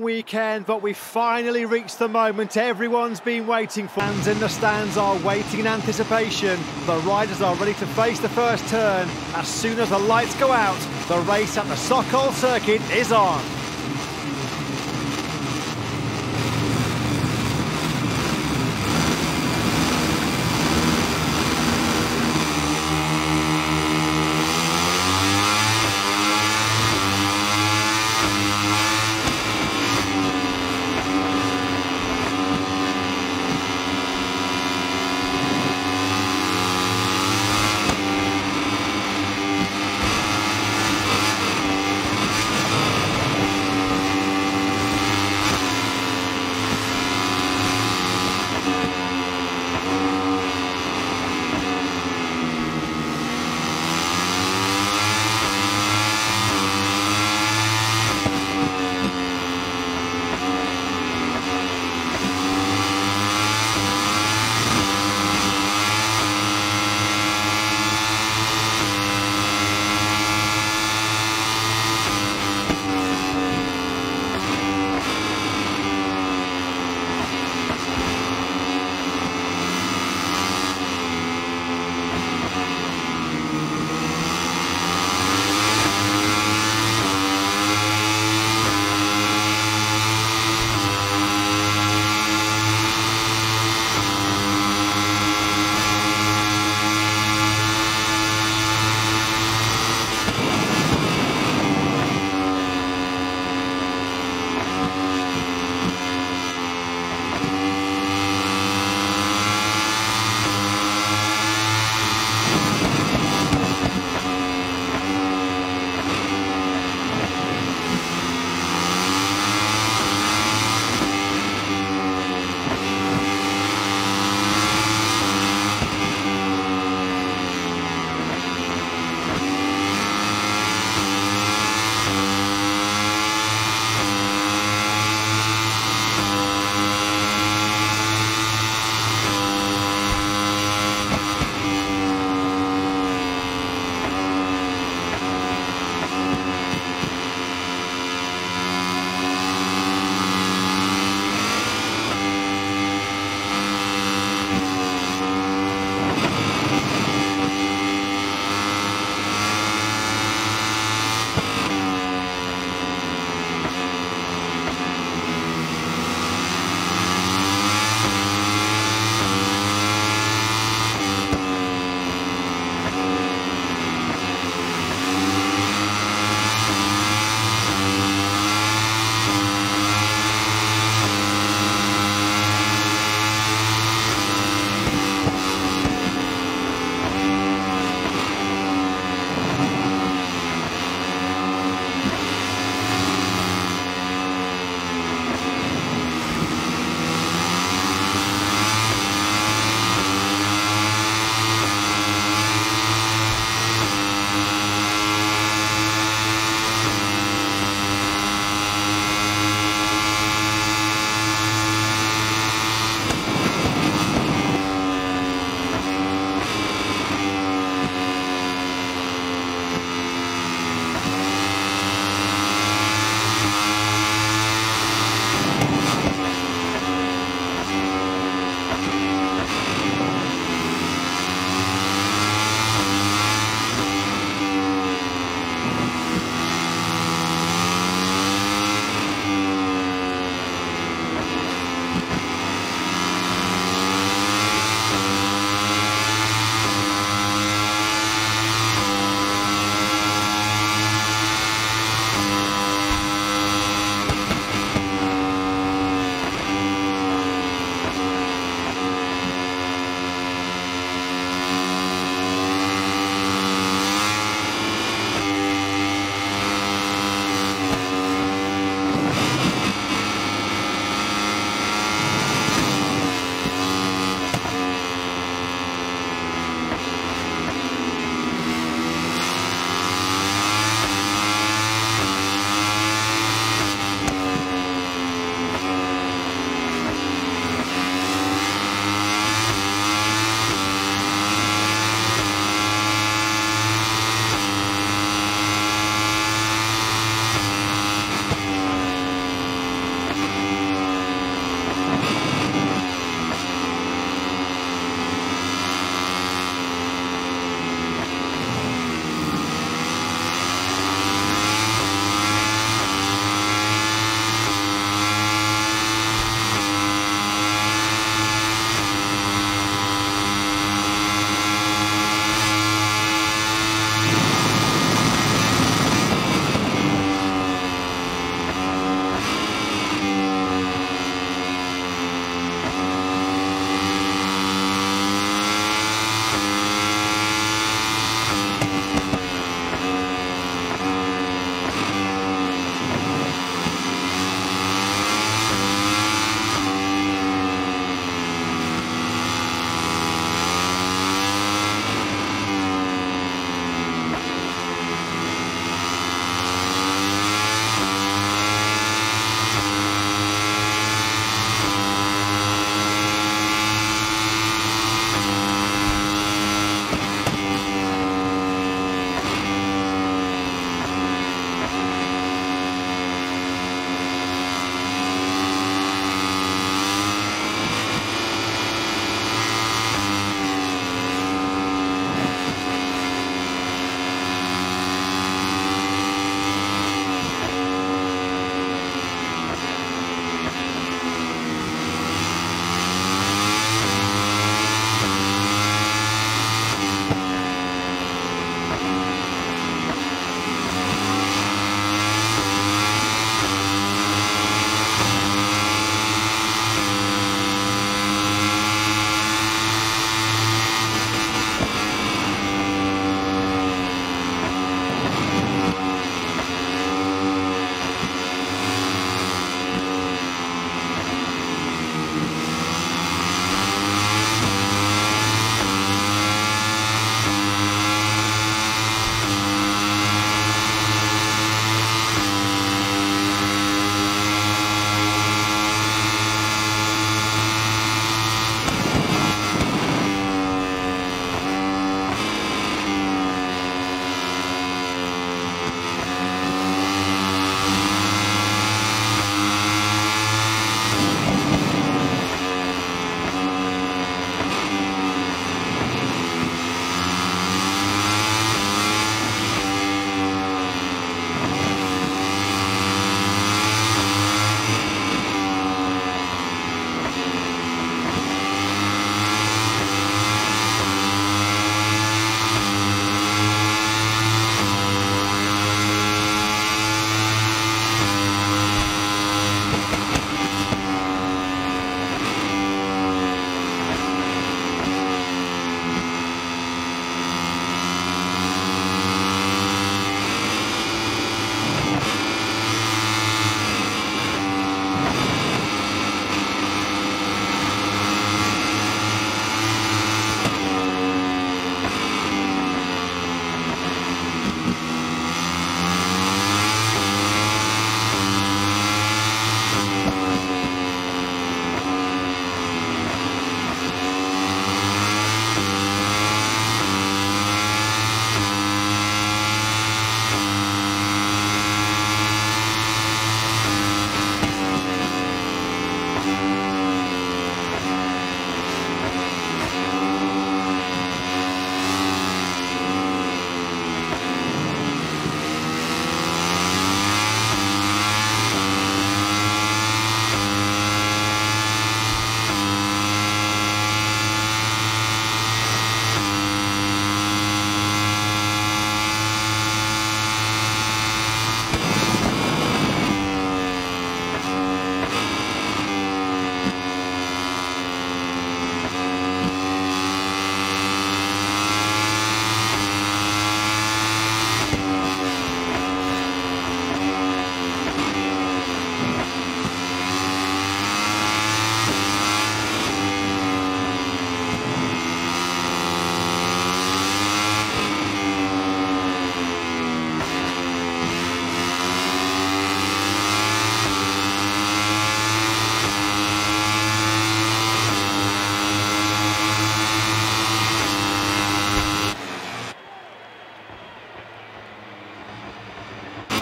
weekend, but we finally reached the moment everyone's been waiting for. Fans in the stands are waiting in anticipation. The riders are ready to face the first turn. As soon as the lights go out, the race at the Sokol circuit is on.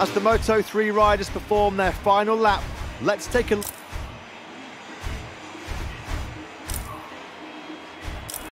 As the Moto3 riders perform their final lap, let's take a look.